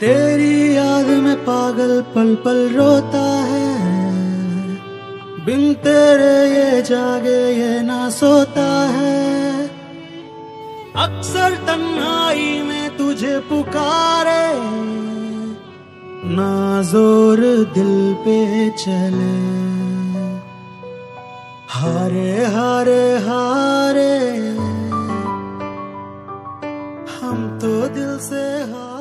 तेरी याद में पागल पल पल रोता है। बिन तेरे ये जागे ये ना सोता है। अक्सर तन्हाई में तुझे पुकारे, ना ज़ोर दिल पे चले। हारे हारे हारे, हम तो दिल से हार।